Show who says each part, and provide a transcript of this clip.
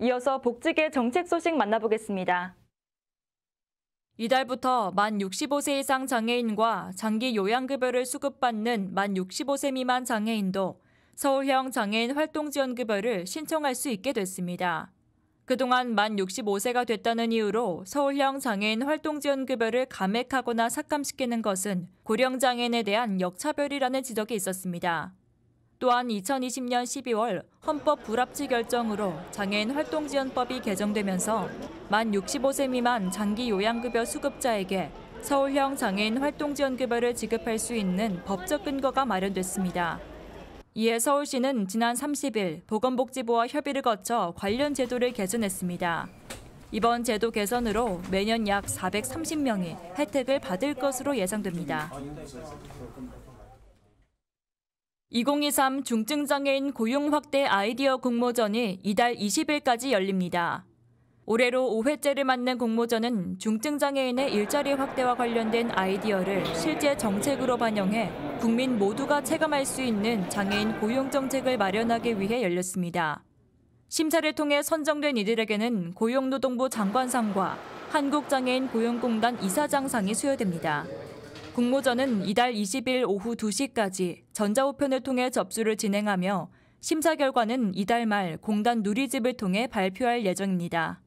Speaker 1: 이어서 복지계 정책 소식 만나보겠습니다.
Speaker 2: 이달부터 만 65세 이상 장애인과 장기 요양급여를 수급받는 만 65세 미만 장애인도 서울형 장애인 활동지원급여를 신청할 수 있게 됐습니다. 그동안 만 65세가 됐다는 이유로 서울형 장애인 활동지원급여를 감액하거나 삭감시키는 것은 고령장애인에 대한 역차별이라는 지적이 있었습니다. 또한 2020년 12월 헌법 불합치 결정으로 장애인 활동 지원법이 개정되면서 만 65세 미만 장기 요양급여 수급자에게 서울형 장애인 활동 지원급여를 지급할 수 있는 법적 근거가 마련됐습니다. 이에 서울시는 지난 30일 보건복지부와 협의를 거쳐 관련 제도를 개선했습니다. 이번 제도 개선으로 매년 약 430명이 혜택을 받을 것으로 예상됩니다. 2023 중증장애인 고용 확대 아이디어 공모전이 이달 20일까지 열립니다. 올해로 5회째를 맞는 공모전은 중증장애인의 일자리 확대와 관련된 아이디어를 실제 정책으로 반영해 국민 모두가 체감할 수 있는 장애인 고용 정책을 마련하기 위해 열렸습니다. 심사를 통해 선정된 이들에게는 고용노동부 장관상과 한국장애인 고용공단 이사장상이 수여됩니다. 공모전은 이달 20일 오후 2시까지 전자우편을 통해 접수를 진행하며 심사 결과는 이달 말 공단 누리집을 통해 발표할 예정입니다.